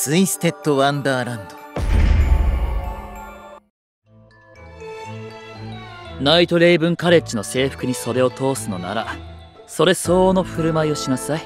ツイステッド・ワンダーランド。ナイトレイブンカレッジの制服に袖を通すのならそれ相応の振る舞いをしなさい。